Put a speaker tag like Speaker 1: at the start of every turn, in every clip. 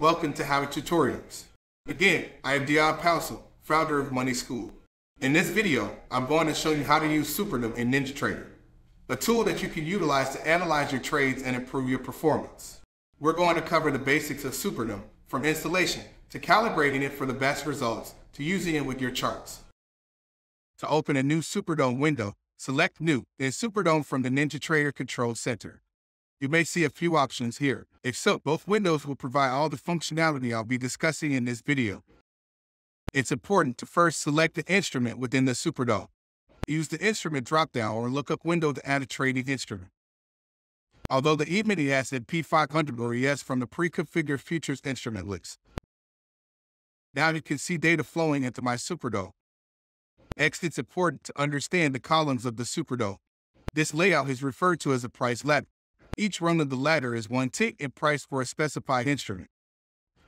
Speaker 1: Welcome to How Tutorials. Again, I am Dion Powsell, founder of Money School. In this video, I'm going to show you how to use SuperDOM in NinjaTrader, a tool that you can utilize to analyze your trades and improve your performance. We're going to cover the basics of SuperDOM, from installation to calibrating it for the best results to using it with your charts. To open a new SuperDOM window, select New, then SuperDOM from the NinjaTrader Control Center. You may see a few options here. If so, both windows will provide all the functionality I'll be discussing in this video. It's important to first select the instrument within the SuperDOM. Use the instrument dropdown or lookup window to add a trading instrument. Although the E-mini S&P 500 or ES from the pre-configured futures instrument list. Now you can see data flowing into my SuperDOM. Next, it's important to understand the columns of the SuperDOM. This layout is referred to as a price ladder. Each rung of the ladder is one tick and price for a specified instrument.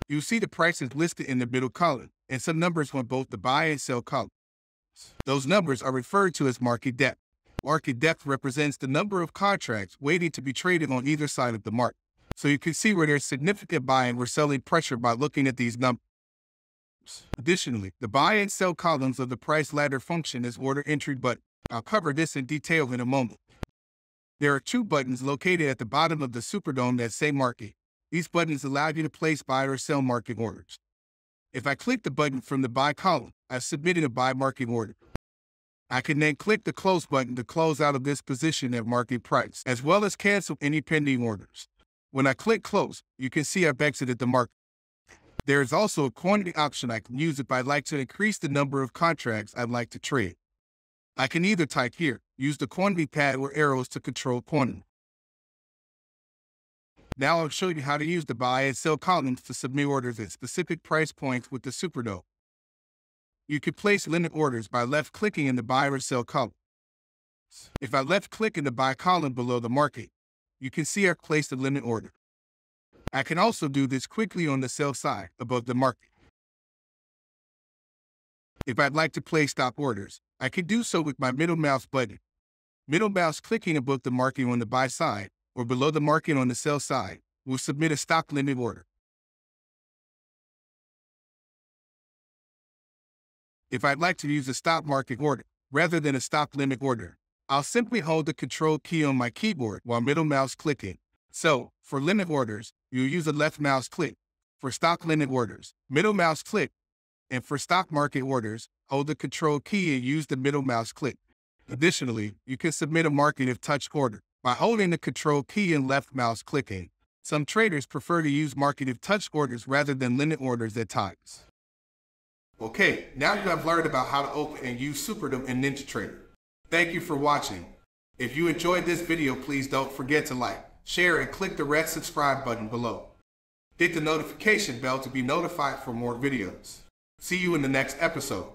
Speaker 1: You'll see the prices listed in the middle column, and some numbers on both the buy and sell columns. Those numbers are referred to as market depth. Market depth represents the number of contracts waiting to be traded on either side of the market. So you can see where there's significant buying or selling pressure by looking at these numbers. Additionally, the buy and sell columns of the price ladder function is order entry button. I'll cover this in detail in a moment. There are two buttons located at the bottom of the SuperDOM that say market. These buttons allow you to place buy or sell market orders. If I click the button from the buy column, I've submitted a buy market order. I can then click the close button to close out of this position at market price, as well as cancel any pending orders. When I click close, you can see I've exited the market. There is also a quantity option I can use if I'd like to increase the number of contracts I'd like to trade. I can either type here, use the quantity pad or arrows to control quantity. Now I'll show you how to use the buy and sell columns to submit orders at specific price points with the SuperDOM. You can place limit orders by left-clicking in the buy or sell column. If I left-click in the buy column below the market, you can see I've placed a limit order. I can also do this quickly on the sell side above the market. If I'd like to place stop orders, I can do so with my middle mouse button. Middle mouse clicking above the market on the buy side or below the market on the sell side will submit a stop limit order. If I'd like to use a stop market order rather than a stop limit order, I'll simply hold the control key on my keyboard while middle mouse clicking. So, for limit orders, you'll use a left mouse click. For stop limit orders, middle mouse click and for stock market orders, hold the control key and use the middle mouse click. Additionally, you can submit a market if touch order by holding the control key and left mouse clicking. Some traders prefer to use market if touch orders rather than limit orders at times. Okay, now you have learned about how to open and use SuperDOM in NinjaTrader. Thank you for watching. If you enjoyed this video, please don't forget to like, share, and click the red subscribe button below. Hit the notification bell to be notified for more videos. See you in the next episode.